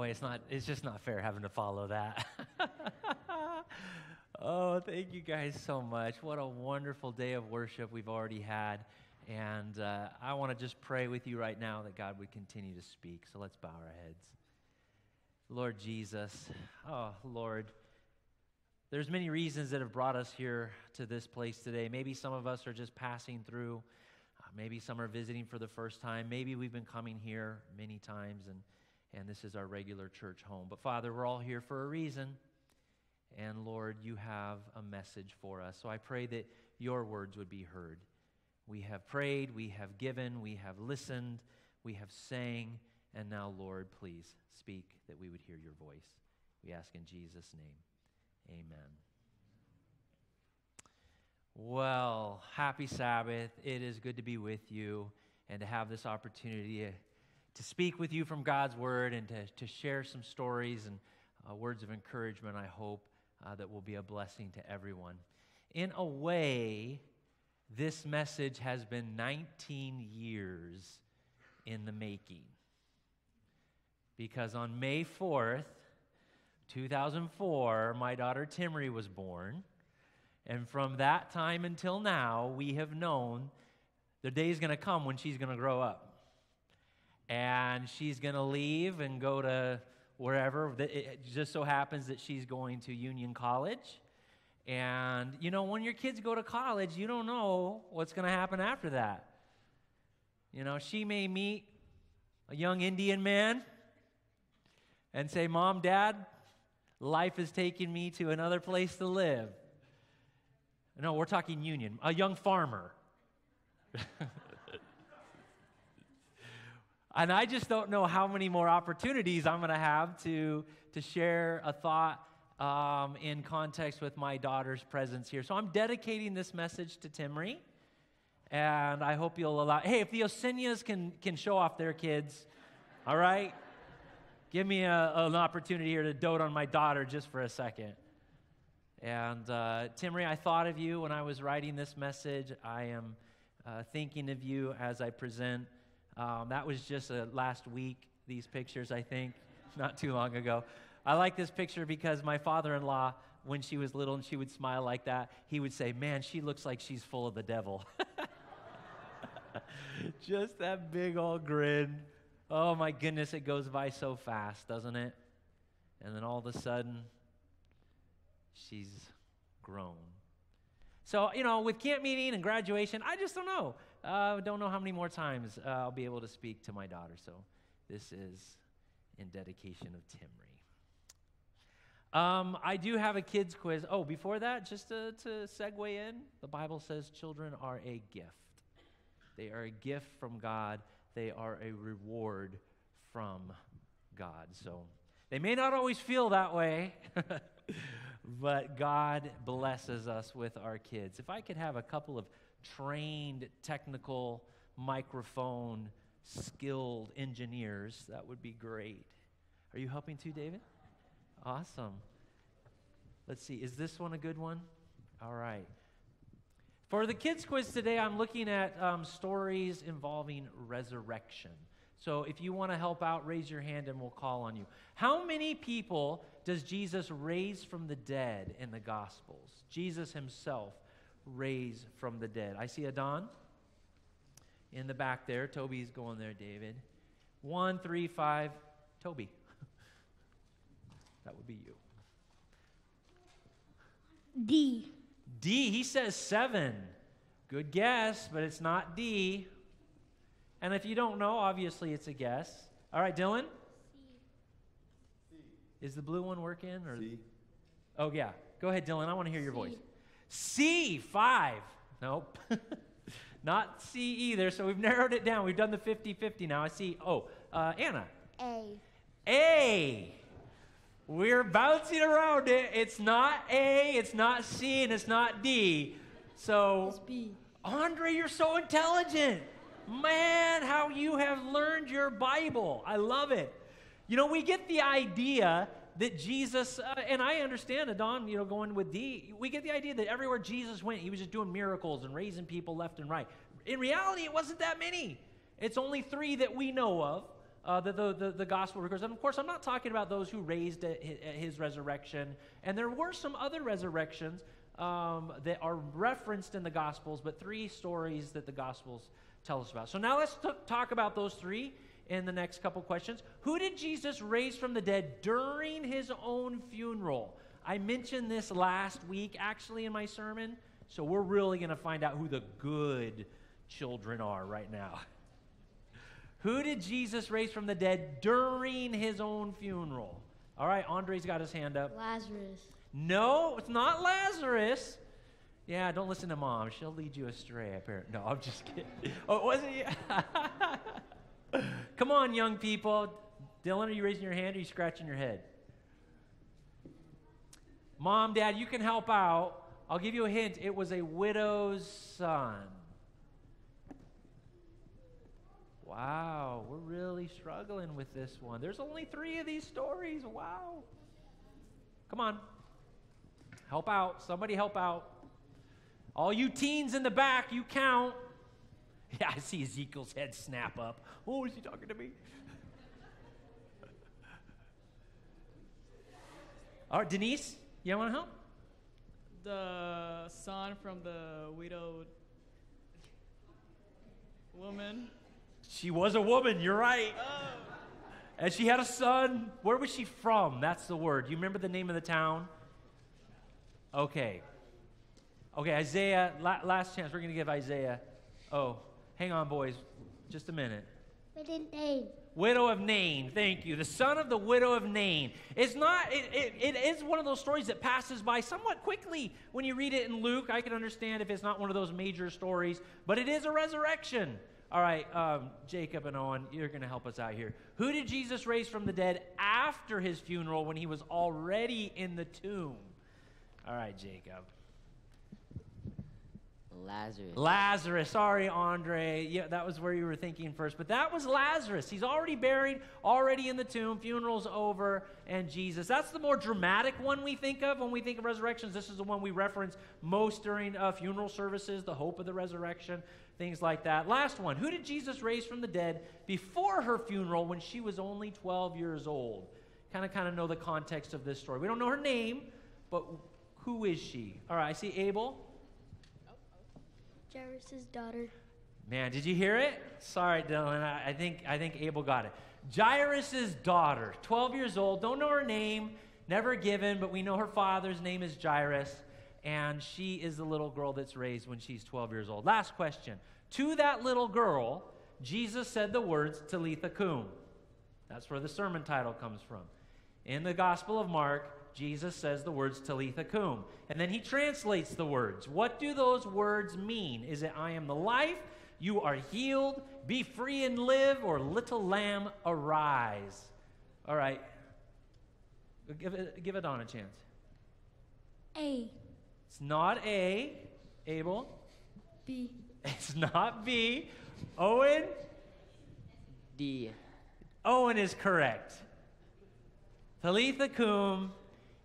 Boy, it's not it's just not fair having to follow that. oh, thank you guys so much. What a wonderful day of worship we've already had. And uh, I want to just pray with you right now that God would continue to speak. So let's bow our heads. Lord Jesus, oh, Lord, there's many reasons that have brought us here to this place today. Maybe some of us are just passing through. Uh, maybe some are visiting for the first time. Maybe we've been coming here many times and, and this is our regular church home. But Father, we're all here for a reason. And Lord, you have a message for us. So I pray that your words would be heard. We have prayed, we have given, we have listened, we have sang, and now, Lord, please speak that we would hear your voice. We ask in Jesus' name. Amen. Well, happy Sabbath. It is good to be with you and to have this opportunity to speak with you from God's Word and to, to share some stories and uh, words of encouragement, I hope, uh, that will be a blessing to everyone. In a way, this message has been 19 years in the making. Because on May 4th, 2004, my daughter Timry was born. And from that time until now, we have known the day is going to come when she's going to grow up. And she's going to leave and go to wherever. It just so happens that she's going to Union College. And, you know, when your kids go to college, you don't know what's going to happen after that. You know, she may meet a young Indian man and say, Mom, Dad, life is taking me to another place to live. No, we're talking union, a young farmer. and I just don't know how many more opportunities I'm going to have to, to share a thought um, in context with my daughter's presence here. So I'm dedicating this message to Timry, and I hope you'll allow. Hey, if the Osinias can can show off their kids, all right, give me a, an opportunity here to dote on my daughter just for a second. And uh, Timry, I thought of you when I was writing this message. I am uh, thinking of you as I present. Um, that was just last week. These pictures, I think, not too long ago. I like this picture because my father in law, when she was little and she would smile like that, he would say, Man, she looks like she's full of the devil. Just that big old grin. Oh my goodness, it goes by so fast, doesn't it? And then all of a sudden, she's grown. So, you know, with camp meeting and graduation, I just don't know. Uh, don't know how many more times uh, I'll be able to speak to my daughter. So, this is in dedication of Timry. Um, I do have a kids quiz. Oh, before that, just to, to segue in, the Bible says children are a gift. They are a gift from God, they are a reward from God. So they may not always feel that way, but God blesses us with our kids. If I could have a couple of trained technical microphone skilled engineers, that would be great. Are you helping too, David? Awesome. Let's see, is this one a good one? All right. For the kids' quiz today, I'm looking at um, stories involving resurrection. So if you want to help out, raise your hand and we'll call on you. How many people does Jesus raise from the dead in the Gospels? Jesus himself raised from the dead. I see Adon in the back there. Toby's going there, David. One, three, five. Toby. That would be you. D. D, he says seven. Good guess, but it's not D. And if you don't know, obviously it's a guess. All right, Dylan? C. Is the blue one working? Or? C. Oh, yeah. Go ahead, Dylan. I want to hear your C. voice. C, five. Nope. not C either. So we've narrowed it down. We've done the 50 50 now. I see. Oh, uh, Anna. A. A. We're bouncing around it. It's not A, it's not C, and it's not D. So, it's B. Andre, you're so intelligent. Man, how you have learned your Bible. I love it. You know, we get the idea that Jesus, uh, and I understand Adon, you know, going with D, we get the idea that everywhere Jesus went, he was just doing miracles and raising people left and right. In reality, it wasn't that many. It's only three that we know of uh, that the, the, the gospel records. And of course, I'm not talking about those who raised at his, at his resurrection. And there were some other resurrections um, that are referenced in the gospels, but three stories that the gospels tell us about. So now let's t- talk about those three in the next couple questions. Who did Jesus raise from the dead during his own funeral? I mentioned this last week, actually, in my sermon. So we're really going to find out who the good children are right now. Who did Jesus raise from the dead during his own funeral? All right, Andre's got his hand up. Lazarus. No, it's not Lazarus. Yeah, don't listen to mom. She'll lead you astray, apparently. No, I'm just kidding. Oh, was it? Come on, young people. Dylan, are you raising your hand or are you scratching your head? Mom, Dad, you can help out. I'll give you a hint. It was a widow's son. Wow, we're really struggling with this one. There's only three of these stories. Wow. Come on. Help out. Somebody help out. All you teens in the back, you count. Yeah, I see Ezekiel's head snap up. Oh, is he talking to me? All right, Denise, you want to help? The son from the widowed woman. She was a woman, you're right. Oh. And she had a son. Where was she from? That's the word. You remember the name of the town? Okay. Okay, Isaiah, la- last chance. We're going to give Isaiah. Oh, hang on, boys. Just a minute. Widow of Nain, thank you. The son of the widow of Nain. It's not, it, it, it is one of those stories that passes by somewhat quickly when you read it in Luke. I can understand if it's not one of those major stories, but it is a resurrection. All right, um, Jacob and Owen, you're going to help us out here. Who did Jesus raise from the dead after his funeral when he was already in the tomb? All right, Jacob. Lazarus. Lazarus. Sorry, Andre. Yeah, that was where you were thinking first. But that was Lazarus. He's already buried, already in the tomb. Funeral's over, and Jesus. That's the more dramatic one we think of when we think of resurrections. This is the one we reference most during uh, funeral services, the hope of the resurrection, things like that. Last one. Who did Jesus raise from the dead before her funeral when she was only 12 years old? Kind of, kind of know the context of this story. We don't know her name, but who is she? All right, I see Abel. Jairus' daughter. Man, did you hear it? Sorry, Dylan. I, I think I think Abel got it. Jairus' daughter, 12 years old. Don't know her name, never given, but we know her father's name is Jairus, and she is the little girl that's raised when she's 12 years old. Last question. To that little girl, Jesus said the words Talitha kum. That's where the sermon title comes from. In the Gospel of Mark, Jesus says the words Talitha kum. And then he translates the words. What do those words mean? Is it I am the life? You are healed. Be free and live. Or little lamb, arise. All right. Give it, give it on a chance. A. It's not A, Abel. B. It's not B. Owen? D. Owen is correct. Talitha kum.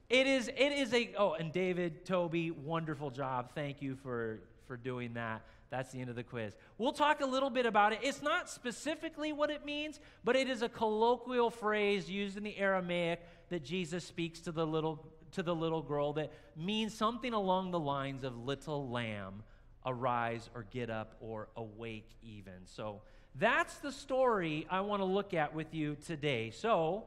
It is, it is a, oh, and David, Toby, wonderful job. Thank you for, for doing that. That's the end of the quiz. We'll talk a little bit about it. It's not specifically what it means, but it is a colloquial phrase used in the Aramaic that Jesus speaks to the little, to the little girl that means something along the lines of little lamb, arise or get up or awake even. So that's the story I want to look at with you today. So,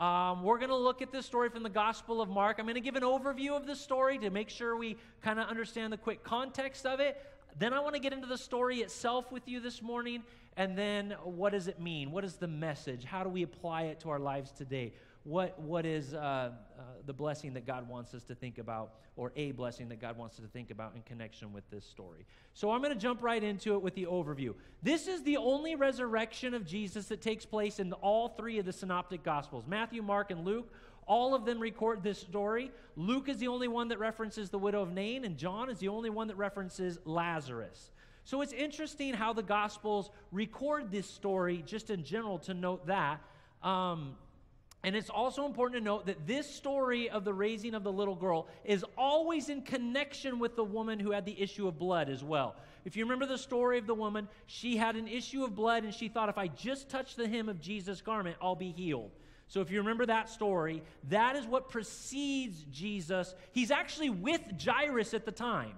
um, we're going to look at this story from the Gospel of Mark. I'm going to give an overview of the story to make sure we kind of understand the quick context of it. Then I want to get into the story itself with you this morning. And then what does it mean? What is the message? How do we apply it to our lives today? What, what is uh, uh, the blessing that God wants us to think about, or a blessing that God wants us to think about in connection with this story? So I'm going to jump right into it with the overview. This is the only resurrection of Jesus that takes place in all three of the synoptic gospels Matthew, Mark, and Luke. All of them record this story. Luke is the only one that references the widow of Nain, and John is the only one that references Lazarus. So it's interesting how the Gospels record this story, just in general, to note that. Um, And it's also important to note that this story of the raising of the little girl is always in connection with the woman who had the issue of blood as well. If you remember the story of the woman, she had an issue of blood and she thought, if I just touch the hem of Jesus' garment, I'll be healed. So if you remember that story, that is what precedes Jesus. He's actually with Jairus at the time.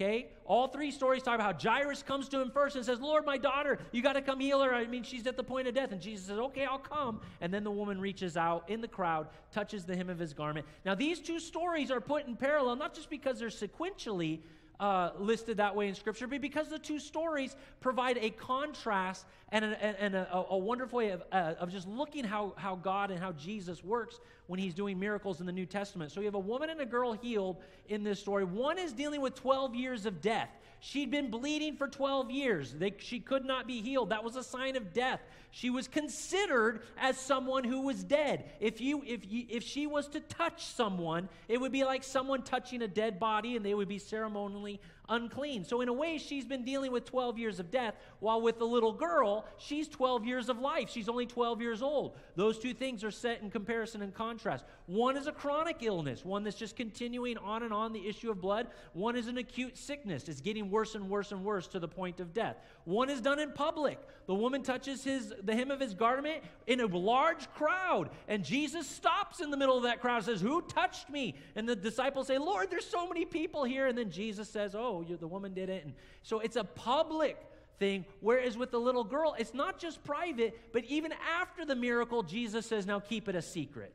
Okay? All three stories talk about how Jairus comes to him first and says, Lord, my daughter, you got to come heal her. I mean, she's at the point of death. And Jesus says, Okay, I'll come. And then the woman reaches out in the crowd, touches the hem of his garment. Now, these two stories are put in parallel, not just because they're sequentially uh, listed that way in Scripture, but because the two stories provide a contrast and a, and a, a wonderful way of, uh, of just looking how, how God and how Jesus works when he's doing miracles in the New Testament. So you have a woman and a girl healed in this story. One is dealing with 12 years of death. She'd been bleeding for 12 years. They, she could not be healed. That was a sign of death. She was considered as someone who was dead. If, you, if, you, if she was to touch someone, it would be like someone touching a dead body and they would be ceremonially unclean. So, in a way, she's been dealing with 12 years of death, while with the little girl, she's 12 years of life. She's only 12 years old. Those two things are set in comparison and contrast. One is a chronic illness, one that's just continuing on and on, the issue of blood. One is an acute sickness, it's getting worse and worse and worse to the point of death. One is done in public. The woman touches his, the hem of his garment in a large crowd, and Jesus stops in the middle of that crowd and says, Who touched me? And the disciples say, Lord, there's so many people here. And then Jesus says, Oh, the woman did it. And so it's a public thing. Whereas with the little girl, it's not just private, but even after the miracle, Jesus says, now keep it a secret.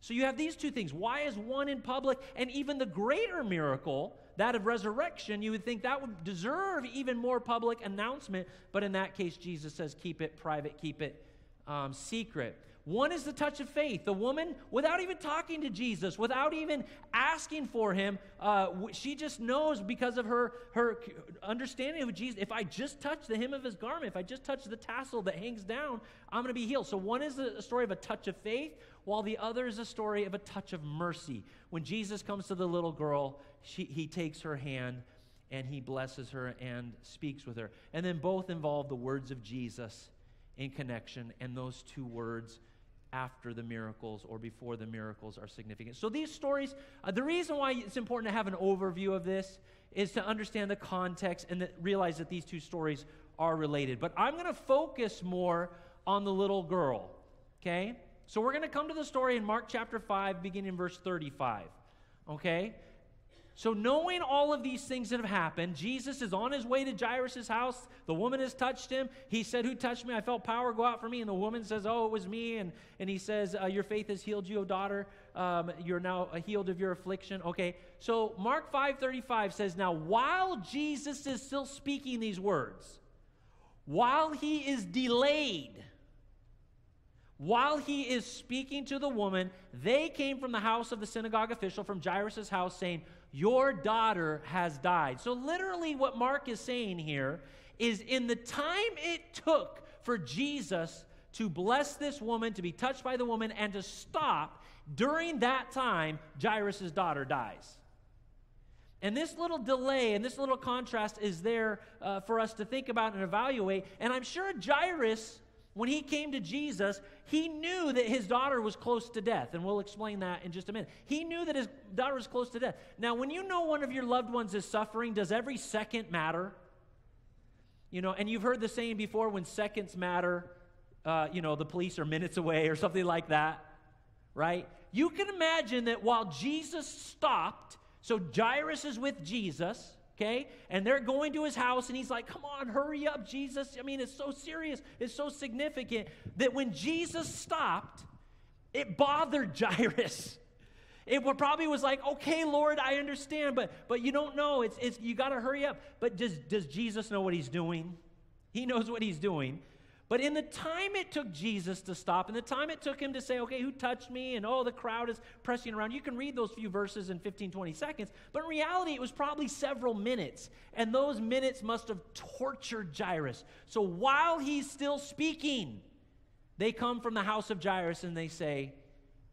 So you have these two things. Why is one in public? And even the greater miracle, that of resurrection, you would think that would deserve even more public announcement. But in that case, Jesus says, keep it private, keep it um, secret. One is the touch of faith. The woman, without even talking to Jesus, without even asking for him, uh, she just knows because of her, her understanding of Jesus, if I just touch the hem of his garment, if I just touch the tassel that hangs down, I'm going to be healed. So one is a story of a touch of faith, while the other is a story of a touch of mercy. When Jesus comes to the little girl, she, he takes her hand and he blesses her and speaks with her. And then both involve the words of Jesus in connection, and those two words after the miracles or before the miracles are significant. So, these stories, uh, the reason why it's important to have an overview of this is to understand the context and that realize that these two stories are related. But I'm going to focus more on the little girl, okay? So, we're going to come to the story in Mark chapter 5, beginning in verse 35, okay? So, knowing all of these things that have happened, Jesus is on his way to Jairus' house. The woman has touched him. He said, Who touched me? I felt power go out from me. And the woman says, Oh, it was me. And, and he says, uh, Your faith has healed you, O daughter. Um, you're now healed of your affliction. Okay. So, Mark 5 35 says, Now, while Jesus is still speaking these words, while he is delayed, while he is speaking to the woman, they came from the house of the synagogue official from Jairus' house saying, your daughter has died. So, literally, what Mark is saying here is in the time it took for Jesus to bless this woman, to be touched by the woman, and to stop, during that time, Jairus' daughter dies. And this little delay and this little contrast is there uh, for us to think about and evaluate. And I'm sure Jairus when he came to Jesus, he knew that his daughter was close to death, and we'll explain that in just a minute. He knew that his daughter was close to death. Now, when you know one of your loved ones is suffering, does every second matter? You know, and you've heard the saying before when seconds matter, uh, you know, the police are minutes away or something like that, right? You can imagine that while Jesus stopped, so Jairus is with Jesus, okay? And they're going to his house, and he's like, Come on, hurry up, Jesus. I mean, it's so serious, it's so significant that when Jesus stopped, it bothered Jairus. It probably was like, okay, Lord, I understand, but but you don't know. It's, it's you got to hurry up. But does does Jesus know what he's doing? He knows what he's doing. But in the time it took Jesus to stop, and the time it took him to say, okay, who touched me? And oh, the crowd is pressing around. You can read those few verses in 15, 20 seconds. But in reality, it was probably several minutes. And those minutes must have tortured Jairus. So while he's still speaking, they come from the house of Jairus and they say,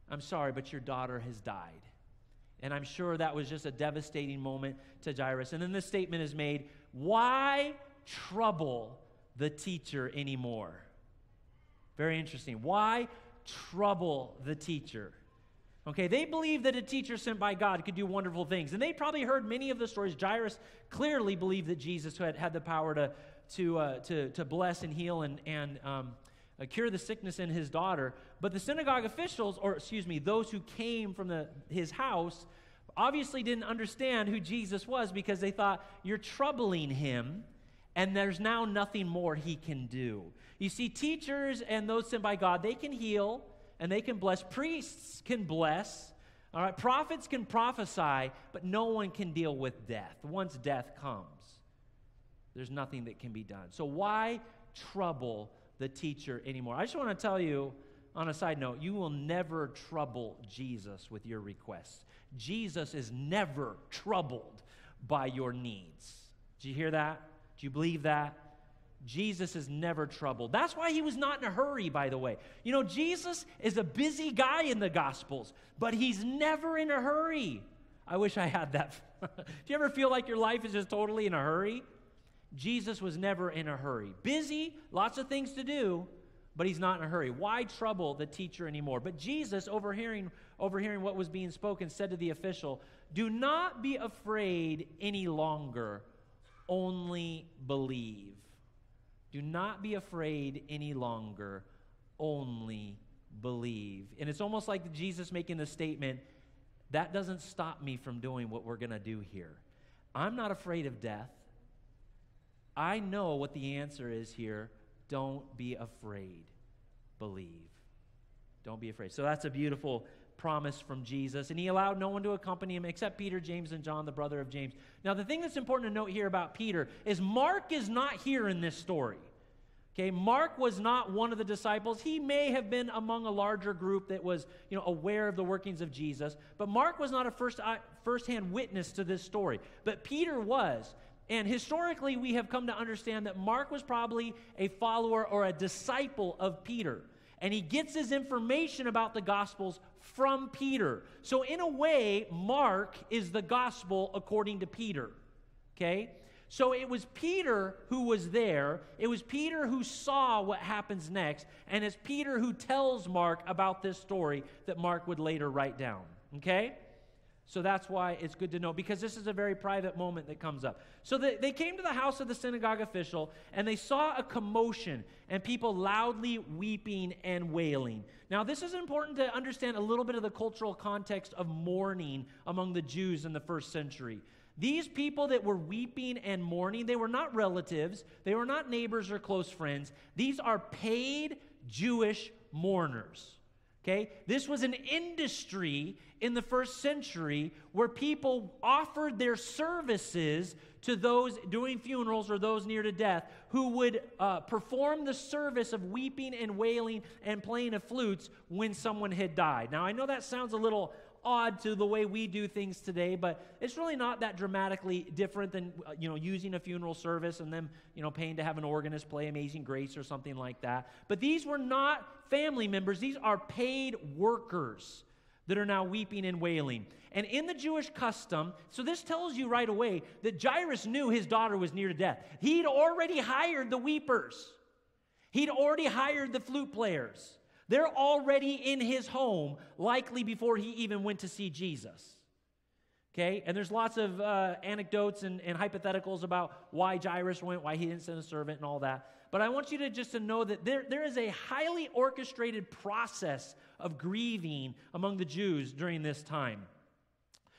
I'm sorry, but your daughter has died. And I'm sure that was just a devastating moment to Jairus. And then this statement is made Why trouble? The teacher anymore. Very interesting. Why trouble the teacher? Okay, they believed that a teacher sent by God could do wonderful things. And they probably heard many of the stories. Jairus clearly believed that Jesus had, had the power to, to, uh, to, to bless and heal and, and um, uh, cure the sickness in his daughter. But the synagogue officials, or excuse me, those who came from the, his house, obviously didn't understand who Jesus was because they thought, you're troubling him, and there's now nothing more he can do. You see, teachers and those sent by God, they can heal and they can bless. Priests can bless. All right, prophets can prophesy, but no one can deal with death. Once death comes, there's nothing that can be done. So, why trouble the teacher anymore? I just want to tell you, on a side note, you will never trouble Jesus with your requests. Jesus is never troubled by your needs. Do you hear that? Do you believe that? Jesus is never troubled. That's why he was not in a hurry, by the way. You know, Jesus is a busy guy in the Gospels, but he's never in a hurry. I wish I had that. Do you ever feel like your life is just totally in a hurry? Jesus was never in a hurry. Busy, lots of things to do, but he's not in a hurry. Why trouble the teacher anymore? But Jesus, overhearing, overhearing what was being spoken, said to the official, Do not be afraid any longer, only believe. Do not be afraid any longer, only believe. And it's almost like Jesus making the statement that doesn't stop me from doing what we're going to do here. I'm not afraid of death. I know what the answer is here. Don't be afraid. Believe. Don't be afraid. So that's a beautiful promise from Jesus. And he allowed no one to accompany him except Peter, James, and John, the brother of James. Now, the thing that's important to note here about Peter is Mark is not here in this story. Okay, Mark was not one of the disciples. He may have been among a larger group that was, you know, aware of the workings of Jesus, but Mark was not a first uh, firsthand witness to this story. But Peter was. And historically, we have come to understand that Mark was probably a follower or a disciple of Peter. And he gets his information about the Gospels from Peter. So, in a way, Mark is the Gospel according to Peter. Okay? So it was Peter who was there. It was Peter who saw what happens next. And it's Peter who tells Mark about this story that Mark would later write down. Okay? So that's why it's good to know because this is a very private moment that comes up. So they, they came to the house of the synagogue official and they saw a commotion and people loudly weeping and wailing. Now, this is important to understand a little bit of the cultural context of mourning among the Jews in the first century. These people that were weeping and mourning, they were not relatives, they were not neighbors or close friends. These are paid Jewish mourners. Okay? This was an industry in the first century where people offered their services to those doing funerals or those near to death who would uh, perform the service of weeping and wailing and playing of flutes when someone had died. Now, I know that sounds a little odd to the way we do things today, but it's really not that dramatically different than uh, you know using a funeral service and then you know paying to have an organist play Amazing Grace or something like that. But these were not family members; these are paid workers that are now weeping and wailing. And in the Jewish custom, so this tells you right away that Jairus knew his daughter was near to death. He'd already hired the weepers. He'd already hired the flute players. They're already in his home, likely before he even went to see Jesus. Okay? And there's lots of uh, anecdotes and, and hypotheticals about why Jairus went, why he didn't send a servant, and all that. But I want you to just to know that there, there is a highly orchestrated process of grieving among the Jews during this time.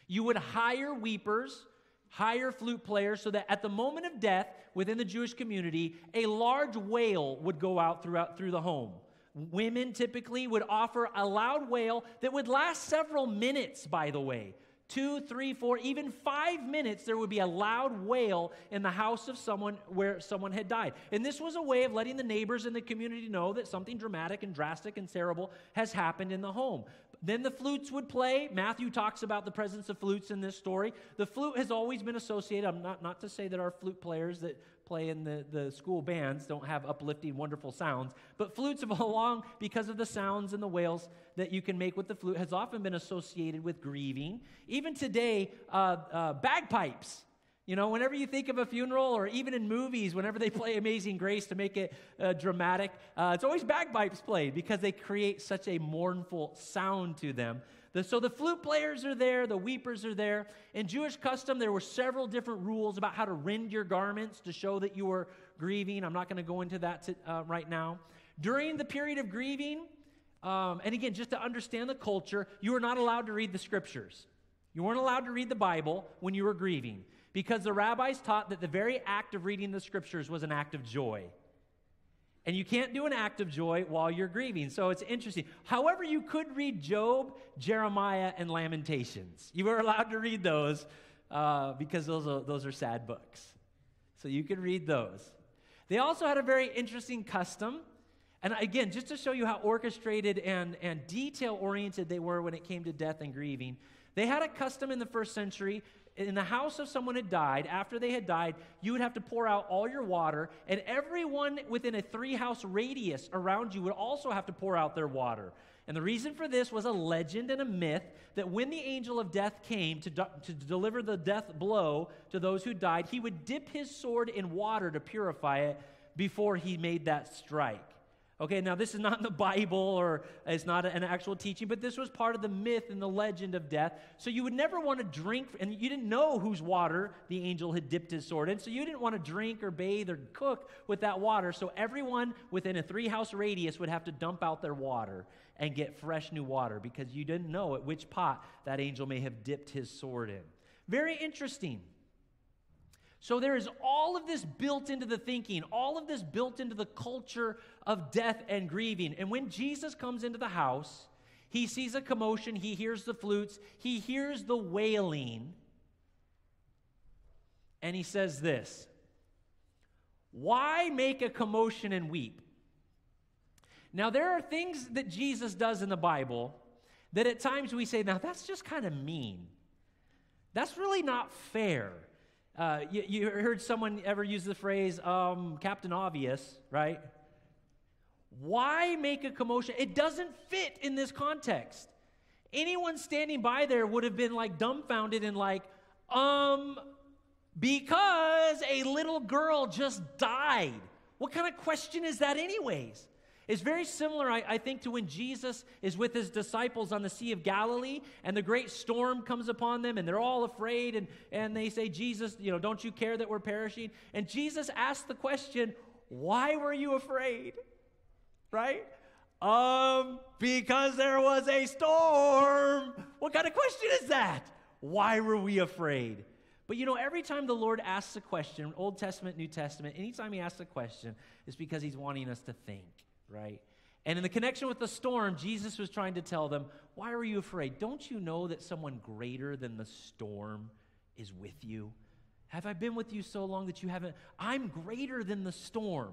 You would hire weepers, hire flute players, so that at the moment of death within the Jewish community, a large wail would go out throughout through the home. Women typically would offer a loud wail that would last several minutes, by the way. Two, three, four, even five minutes, there would be a loud wail in the house of someone where someone had died. And this was a way of letting the neighbors in the community know that something dramatic and drastic and terrible has happened in the home. Then the flutes would play. Matthew talks about the presence of flutes in this story. The flute has always been associated, I'm not, not to say that our flute players that play in the, the school bands don't have uplifting, wonderful sounds, but flutes have along, because of the sounds and the wails that you can make with the flute, has often been associated with grieving. Even today, uh, uh, bagpipes You know, whenever you think of a funeral, or even in movies, whenever they play Amazing Grace to make it uh, dramatic, uh, it's always bagpipes played because they create such a mournful sound to them. So the flute players are there, the weepers are there. In Jewish custom, there were several different rules about how to rend your garments to show that you were grieving. I'm not going to go into that to, uh, right now. During the period of grieving, um, and again, just to understand the culture, you were not allowed to read the scriptures. You weren't allowed to read the Bible when you were grieving because the rabbis taught that the very act of reading the scriptures was an act of joy. And you can't do an act of joy while you're grieving. So it's interesting. However, you could read Job, Jeremiah, and Lamentations. You were allowed to read those uh, because those are, those are sad books. So you could read those. They also had a very interesting custom. And again, just to show you how orchestrated and, and detail oriented they were when it came to death and grieving, they had a custom in the first century. In the house of someone had died, after they had died, you would have to pour out all your water, and everyone within a three house radius around you would also have to pour out their water. And the reason for this was a legend and a myth that when the angel of death came to, do, to deliver the death blow to those who died, he would dip his sword in water to purify it before he made that strike. Okay, now this is not in the Bible or it's not an actual teaching, but this was part of the myth and the legend of death. So you would never want to drink, and you didn't know whose water the angel had dipped his sword in, so you didn't want to drink or bathe or cook with that water. So everyone within a three house radius would have to dump out their water and get fresh new water because you didn't know at which pot that angel may have dipped his sword in. Very interesting. So there is all of this built into the thinking, all of this built into the culture of death and grieving. And when Jesus comes into the house, he sees a commotion, he hears the flutes, he hears the wailing, and he says this Why make a commotion and weep? Now, there are things that Jesus does in the Bible that at times we say, now that's just kind of mean. That's really not fair. Uh, you, you, heard someone ever use the phrase um, Captain Obvious, right? Why make a commotion? It doesn't fit in this context. Anyone standing by there would have been like dumbfounded and like, um, because a little girl just died. What kind of question is that, anyways? It's very similar, I, I, think, to when Jesus is with his disciples on the Sea of Galilee and the great storm comes upon them and they're all afraid and, and they say, Jesus, you know, don't you care that we're perishing? And Jesus asks the question, Why were you afraid? Right? Um, because there was a storm. What kind of question is that? Why were we afraid? But you know, every time the Lord asks a question, Old Testament, New Testament, anytime he asks a question, it's because he's wanting us to think right? And in the connection with the storm, Jesus was trying to tell them, Why are you afraid? Don't you know that someone greater than the storm is with you? Have I been with you so long that you haven't? I'm greater than the storm,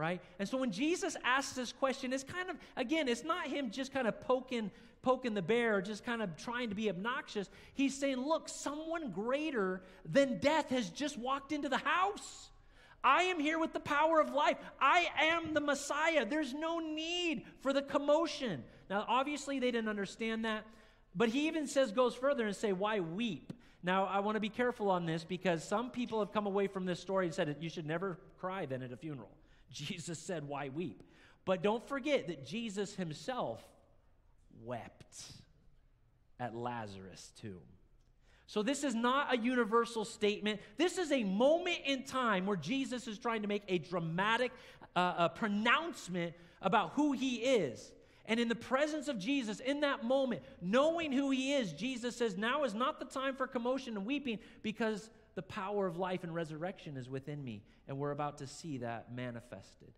right? And so when Jesus asks this question, it's kind of, again, it's not him just kind of poking, poking the bear, just kind of trying to be obnoxious. He's saying, Look, someone greater than death has just walked into the house. I am here with the power of life. I am the Messiah. There's no need for the commotion. Now, obviously, they didn't understand that, but he even says, goes further and say, Why weep? Now, I want to be careful on this because some people have come away from this story and said, You should never cry then at a funeral. Jesus said, Why weep? But don't forget that Jesus himself wept at Lazarus' tomb. So, this is not a universal statement. This is a moment in time where Jesus is trying to make a dramatic uh, a pronouncement about who he is. And in the presence of Jesus, in that moment, knowing who he is, Jesus says, Now is not the time for commotion and weeping because the power of life and resurrection is within me. And we're about to see that manifested.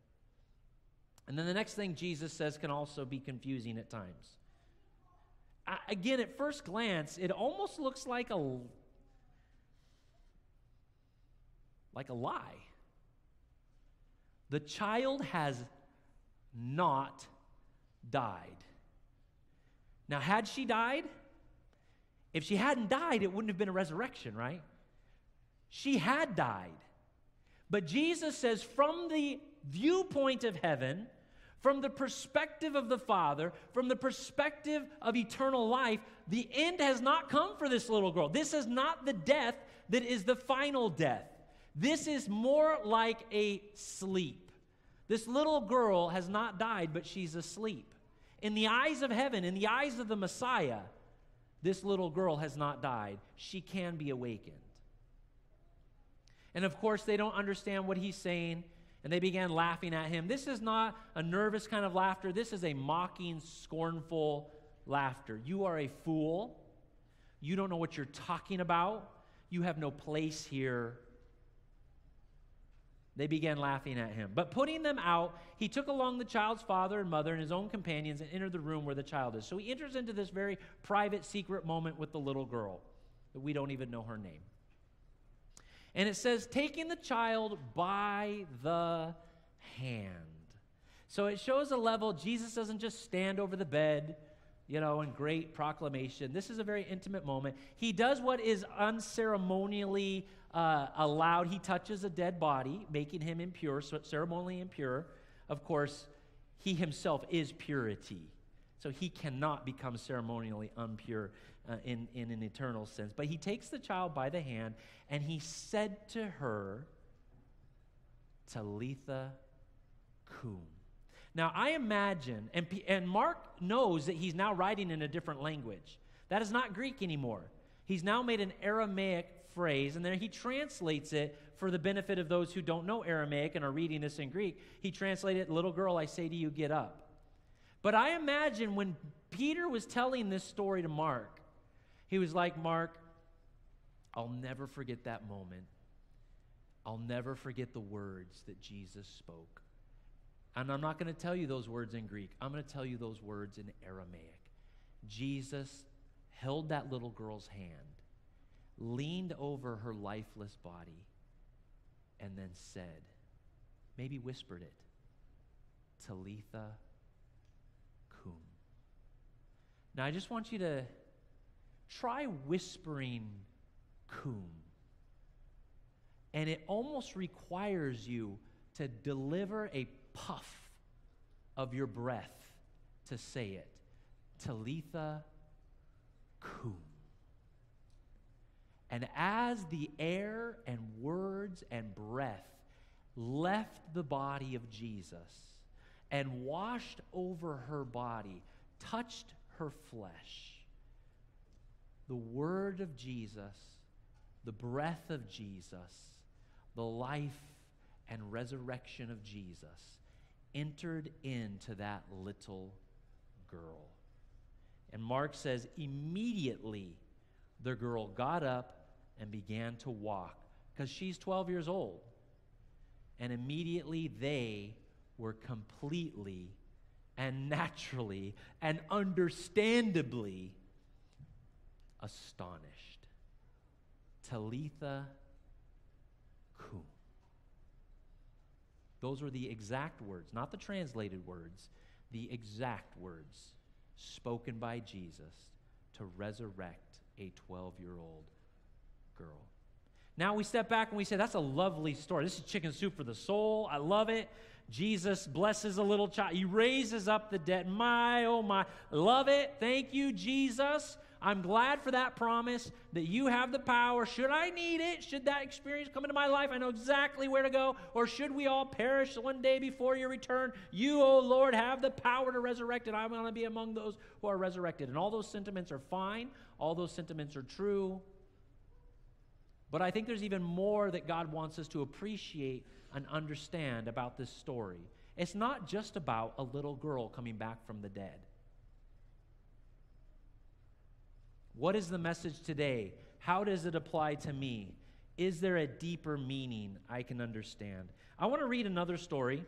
And then the next thing Jesus says can also be confusing at times again, at first glance, it almost looks like a like a lie. The child has not died. Now, had she died, if she hadn't died, it wouldn't have been a resurrection, right? She had died. But Jesus says, from the viewpoint of heaven, from the perspective of the Father, from the perspective of eternal life, the end has not come for this little girl. This is not the death that is the final death. This is more like a sleep. This little girl has not died, but she's asleep. In the eyes of heaven, in the eyes of the Messiah, this little girl has not died. She can be awakened. And of course, they don't understand what he's saying, and they began laughing at him. This is not a nervous kind of laughter, this is a mocking, scornful laughter. You are a fool. You don't know what you're talking about. You have no place here. They began laughing at him. But putting them out, he took along the child's father and mother and his own companions and entered the room where the child is. So he enters into this very private, secret moment with the little girl that we don't even know her name. And it says, taking the child by the hand. So it shows a level, Jesus doesn't just stand over the bed, you know, in great proclamation. This is a very intimate moment. He does what is unceremonially uh, allowed. He touches a dead body, making him impure, so ceremonially impure. Of course, he himself is purity. So he cannot become ceremonially impure uh, in, in an eternal sense. But he takes the child by the hand and he said to her, Talitha kum. Now, I imagine, and, and Mark knows that he's now writing in a different language. That is not Greek anymore. He's now made an Aramaic phrase, and then he translates it for the benefit of those who don't know Aramaic and are reading this in Greek. He translated, Little girl, I say to you, get up. But I imagine when Peter was telling this story to Mark, he was like, Mark, I'll never forget that moment. I'll never forget the words that Jesus spoke. And I'm not going to tell you those words in Greek. I'm going to tell you those words in Aramaic. Jesus held that little girl's hand, leaned over her lifeless body, and then said, maybe whispered it, Talitha kum. Now, I just want you to try whispering kum. And it almost requires you to deliver a puff of your breath to say it. Talitha kum. And as the air and words and breath left the body of Jesus and washed over her body, touched her flesh, the word of Jesus, the breath of Jesus, the life and resurrection of Jesus entered into that little girl. And Mark says, immediately the girl got up and began to walk because she's 12 years old. And immediately they were completely and naturally and understandably astonished. Talitha kum. Those were the exact words, not the translated words, the exact words spoken by Jesus to resurrect a 12 year old girl. Now we step back and we say, that's a lovely story. This is chicken soup for the soul. I love it. Jesus blesses a little child. He raises up the dead. My, oh my. Love it. Thank you, Jesus. I'm glad for that promise that you have the power. Should I need it, should that experience come into my life, I know exactly where to go. Or should we all perish one day before your return, you, O oh Lord, have the power to resurrect, and I want to be among those who are resurrected. And all those sentiments are fine, all those sentiments are true. But I think there's even more that God wants us to appreciate and understand about this story. It's not just about a little girl coming back from the dead. What is the message today? How does it apply to me? Is there a deeper meaning I can understand? I want to read another story.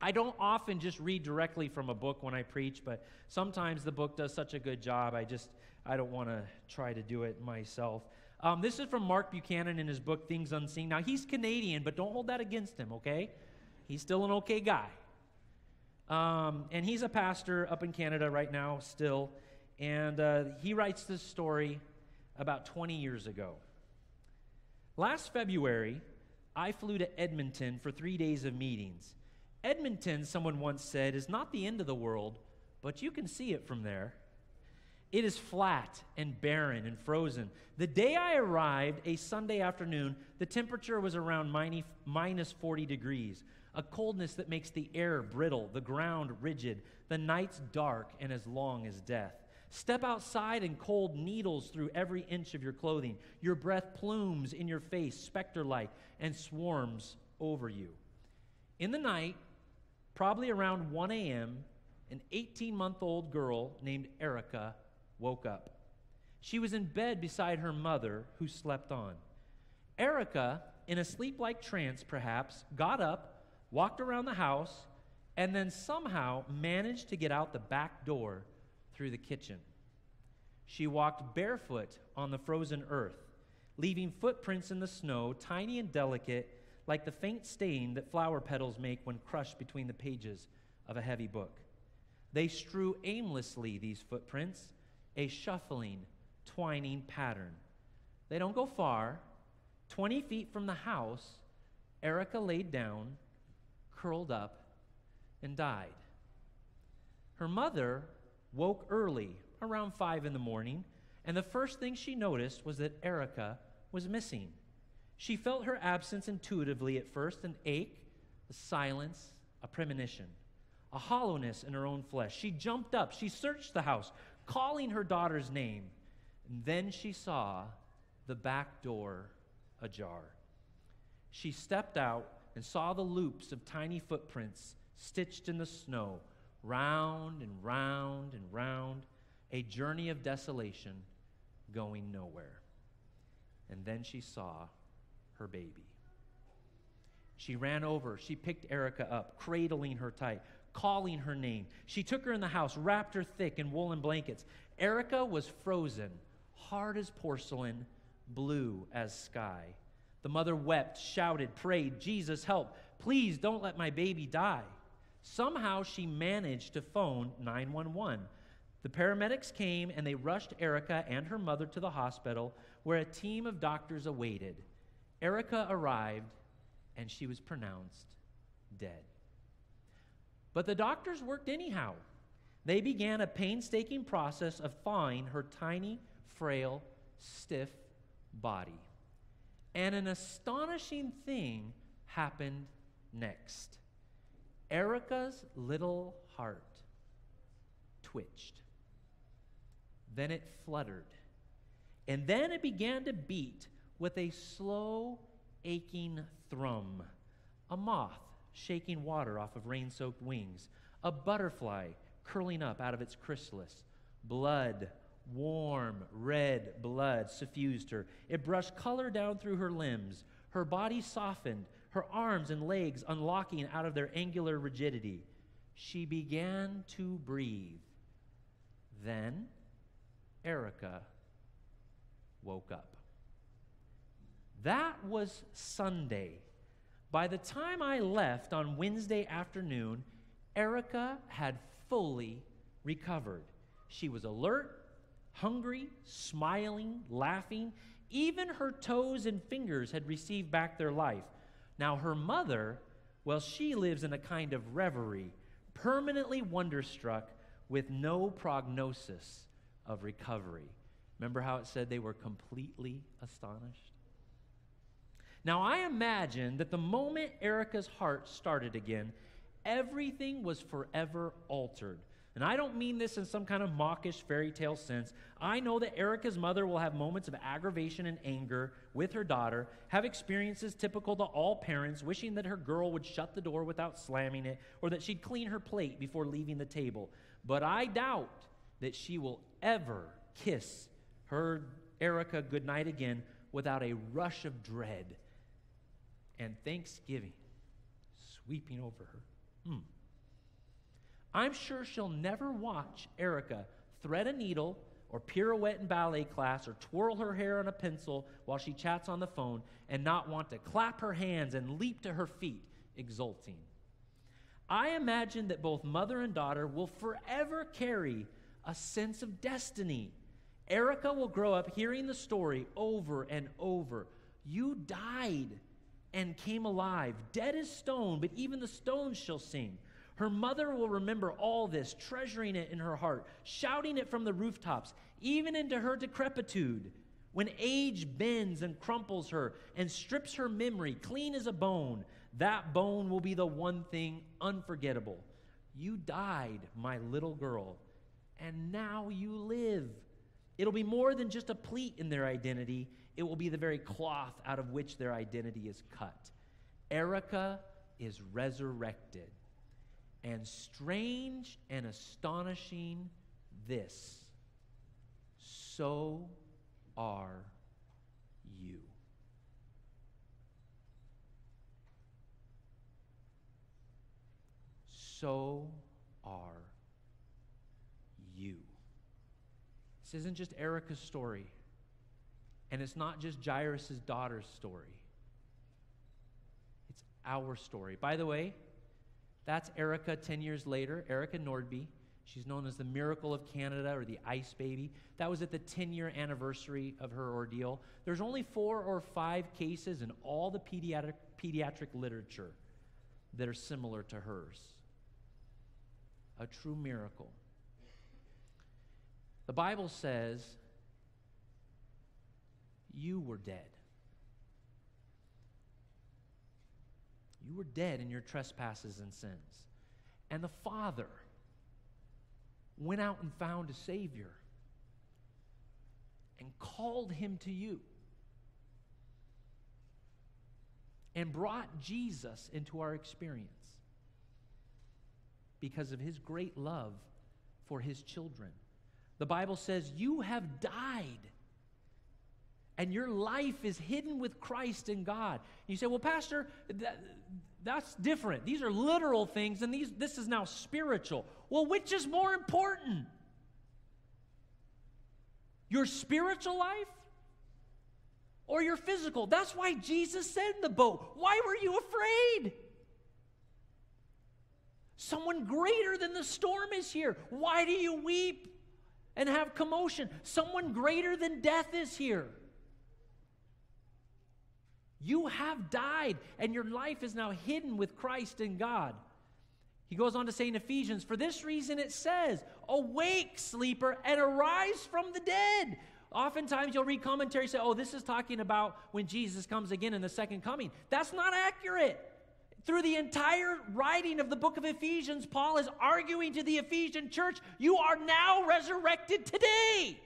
I don't often just read directly from a book when I preach, but sometimes the book does such a good job, I just I don't want to try to do it myself. Um, this is from Mark Buchanan in his book Things Unseen. Now he's Canadian, but don't hold that against him, okay? He's still an okay guy, um, and he's a pastor up in Canada right now, still. And uh, he writes this story about 20 years ago. Last February, I flew to Edmonton for three days of meetings. Edmonton, someone once said, is not the end of the world, but you can see it from there. It is flat and barren and frozen. The day I arrived, a Sunday afternoon, the temperature was around minus 40 degrees, a coldness that makes the air brittle, the ground rigid, the nights dark and as long as death. Step outside and cold needles through every inch of your clothing. Your breath plumes in your face, specter like, and swarms over you. In the night, probably around 1 a.m., an 18 month old girl named Erica woke up. She was in bed beside her mother, who slept on. Erica, in a sleep like trance perhaps, got up, walked around the house, and then somehow managed to get out the back door through the kitchen. She walked barefoot on the frozen earth, leaving footprints in the snow, tiny and delicate, like the faint stain that flower petals make when crushed between the pages of a heavy book. They strew aimlessly, these footprints, a shuffling, twining pattern. They don't go far. Twenty feet from the house, Erika laid down, curled up, and died. Her mother woke early, around five in the morning, and the first thing she noticed was that Erika was missing. She felt her absence intuitively at first an ache, a silence, a premonition, a hollowness in her own flesh. She jumped up, she searched the house, calling her daughter's name, and then she saw the back door ajar. She stepped out and saw the loops of tiny footprints stitched in the snow, round and round and round, a journey of desolation going nowhere. And then she saw her baby. She ran over. She picked Erika up, cradling her tight, calling her name. She took her in the house, wrapped her thick in woolen blankets. Erika was frozen, hard as porcelain, blue as sky. The mother wept, shouted, prayed, Jesus, help. Please don't let my baby die. Somehow she managed to phone 911. The paramedics came and they rushed Erika and her mother to the hospital where a team of doctors awaited. Erika arrived and she was pronounced dead. But the doctors worked anyhow. They began a painstaking process of thawing her tiny, frail, stiff body. And an astonishing thing happened next. Erika's little heart twitched. Then it fluttered. And then it began to beat with a slow, aching thrum. A moth shaking water off of rain soaked wings. A butterfly curling up out of its chrysalis. Blood, warm, red blood suffused her. It brushed color down through her limbs. Her body softened, her arms and legs unlocking out of their angular rigidity. She began to breathe. Then Erika woke up. That was Sunday. By the time I left on Wednesday afternoon, Erika had fully recovered. She was alert, hungry, smiling, laughing. Even her toes and fingers had received back their life. Now, her mother, well, she lives in a kind of reverie, permanently wonderstruck with no prognosis of recovery. Remember how it said they were completely astonished? Now, I imagine that the moment Erika's heart started again, everything was forever altered. And I don't mean this in some kind of mawkish fairy tale sense. I know that Erika's mother will have moments of aggravation and anger with her daughter, have experiences typical to all parents, wishing that her girl would shut the door without slamming it, or that she'd clean her plate before leaving the table. But I doubt that she will ever kiss her Erika goodnight again without a rush of dread and thanksgiving sweeping over her. Hmm. I'm sure she'll never watch Erika thread a needle or pirouette in ballet class or twirl her hair on a pencil while she chats on the phone and not want to clap her hands and leap to her feet, exulting. I imagine that both mother and daughter will forever carry a sense of destiny. Erika will grow up hearing the story over and over. You died and came alive, dead as stone, but even the stones shall sing. Her mother will remember all this, treasuring it in her heart, shouting it from the rooftops, even into her decrepitude. When age bends and crumples her and strips her memory clean as a bone, that bone will be the one thing unforgettable. You died, my little girl, and now you live. It'll be more than just a pleat in their identity, it will be the very cloth out of which their identity is cut. Erika is resurrected. And strange and astonishing this, so are you. So are you. This isn't just Erika's story, and it's not just Jairus' daughter's story. It's our story. By the way, that's Erika 10 years later, Erika Nordby. She's known as the Miracle of Canada or the Ice Baby. That was at the 10 year anniversary of her ordeal. There's only four or five cases in all the pediatric, pediatric literature that are similar to hers. A true miracle. The Bible says, You were dead. You were dead in your trespasses and sins. And the Father went out and found a Savior and called him to you and brought Jesus into our experience because of his great love for his children. The Bible says, You have died and your life is hidden with Christ in God. You say, well, Pastor, that, that's different. These are literal things, and these, this is now spiritual. Well, which is more important? Your spiritual life or your physical? That's why Jesus said in the boat, Why were you afraid? Someone greater than the storm is here. Why do you weep and have commotion? Someone greater than death is here. You have died, and your life is now hidden with Christ in God. He goes on to say in Ephesians, For this reason it says, Awake, sleeper, and arise from the dead. Oftentimes you'll read commentary say, Oh, this is talking about when Jesus comes again in the second coming. That's not accurate. Through the entire writing of the book of Ephesians, Paul is arguing to the Ephesian church, You are now resurrected today.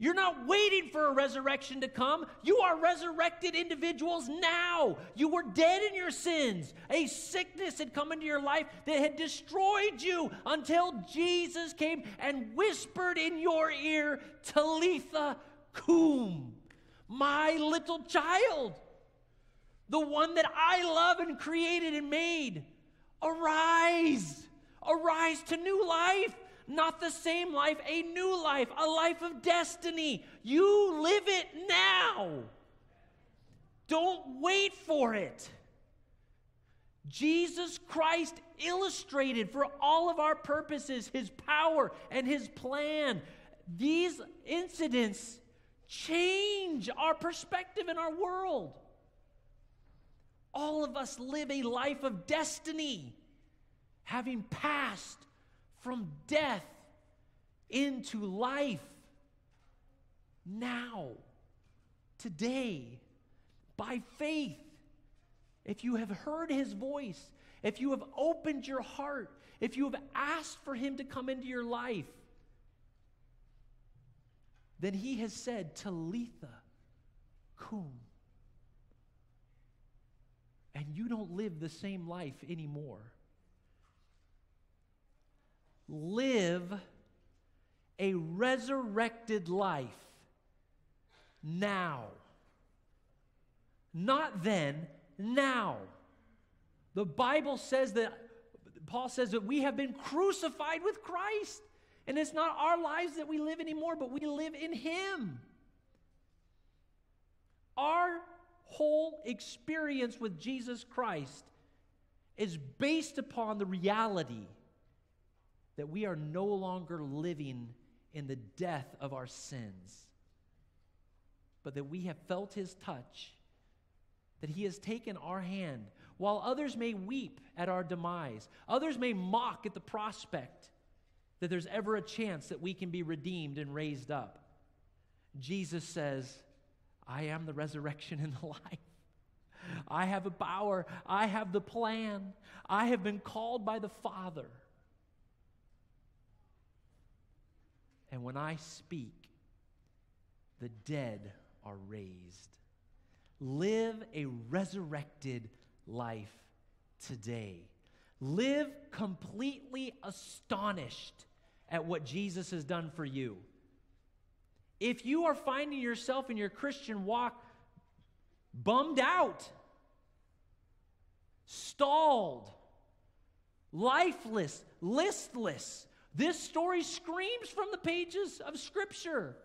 You're not waiting for a resurrection to come. You are resurrected individuals now. You were dead in your sins. A sickness had come into your life that had destroyed you until Jesus came and whispered in your ear, Talitha kum, my little child, the one that I love and created and made. Arise, arise to new life not the same life, a new life, a life of destiny. You live it now. Don't wait for it. Jesus Christ illustrated for all of our purposes his power and his plan. These incidents change our perspective in our world. All of us live a life of destiny, having passed from death into life now, today, by faith. If you have heard his voice, if you have opened your heart, if you have asked for him to come into your life, then he has said, Talitha kum. And you don't live the same life anymore live a resurrected life now. Not then, now. The Bible says that, Paul says that we have been crucified with Christ. And it's not our lives that we live anymore, but we live in Him. Our whole experience with Jesus Christ is based upon the reality that we are no longer living in the death of our sins, but that we have felt his touch, that he has taken our hand. while others may weep at our demise. Others may mock at the prospect that there's ever a chance that we can be redeemed and raised up. Jesus says, I am the resurrection and the life. I have a power. I have the plan. I have been called by the Father. And when I speak, the dead are raised. Live a resurrected life today. Live completely astonished at what Jesus has done for you. If you are finding yourself in your Christian walk bummed out, stalled, lifeless, listless, this story screams from the pages of Scripture.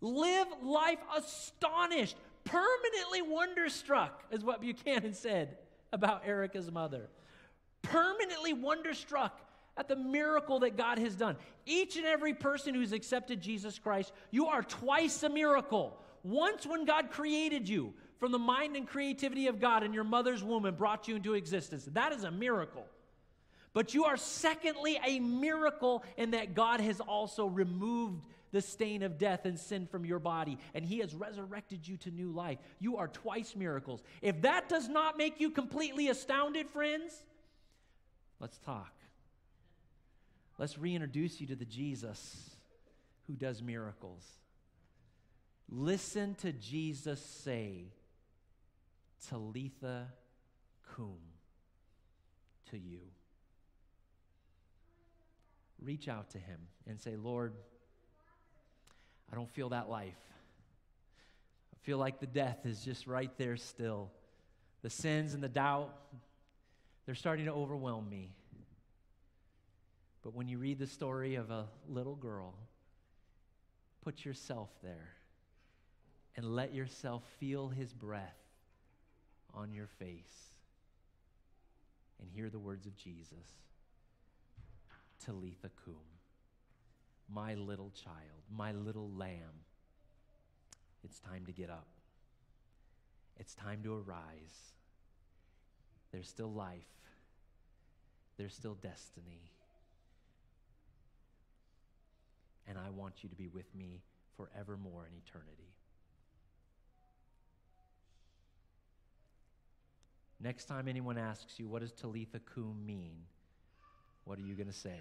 Live life astonished, permanently wonderstruck, is what Buchanan said about Erika's mother. Permanently wonderstruck at the miracle that God has done. Each and every person who's accepted Jesus Christ, you are twice a miracle. Once when God created you from the mind and creativity of God and your mother's womb and brought you into existence. That is a miracle. But you are secondly a miracle in that God has also removed the stain of death and sin from your body, and He has resurrected you to new life. You are twice miracles. If that does not make you completely astounded, friends, let's talk. Let's reintroduce you to the Jesus who does miracles. Listen to Jesus say, Talitha kum, to you. Reach out to him and say, Lord, I don't feel that life. I feel like the death is just right there still. The sins and the doubt, they're starting to overwhelm me. But when you read the story of a little girl, put yourself there and let yourself feel his breath on your face and hear the words of Jesus Talitha kum my little child, my little lamb. It's time to get up. It's time to arise. There's still life, there's still destiny. And I want you to be with me forevermore in eternity. Next time anyone asks you, what does Talitha kum mean? What are you going to say?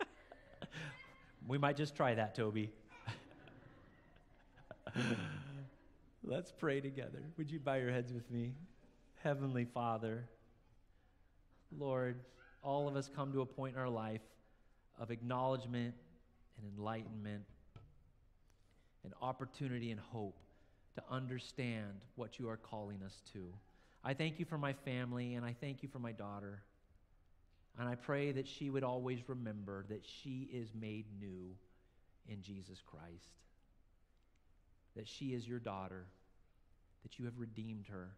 We might just try that, Toby. Let's pray together. Would you bow your heads with me? Heavenly Father, Lord, all of us come to a point in our life of acknowledgement and enlightenment and opportunity and hope to understand what you are calling us to. I thank you for my family and I thank you for my daughter. And I pray that she would always remember that she is made new in Jesus Christ, that she is your daughter, that you have redeemed her,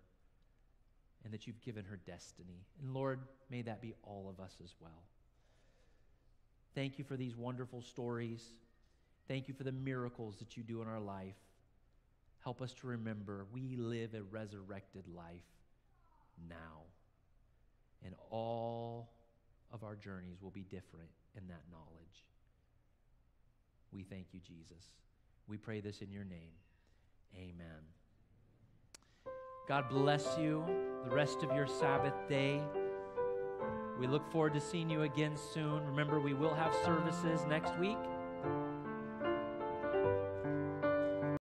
and that you've given her destiny. And Lord, may that be all of us as well. Thank you for these wonderful stories. Thank you for the miracles that you do in our life. Help us to remember we live a resurrected life now. And all of our journeys will be different in that knowledge. We thank you, Jesus. We pray this in your name. Amen. God bless you the rest of your Sabbath day. We look forward to seeing you again soon. Remember, we will have services next week.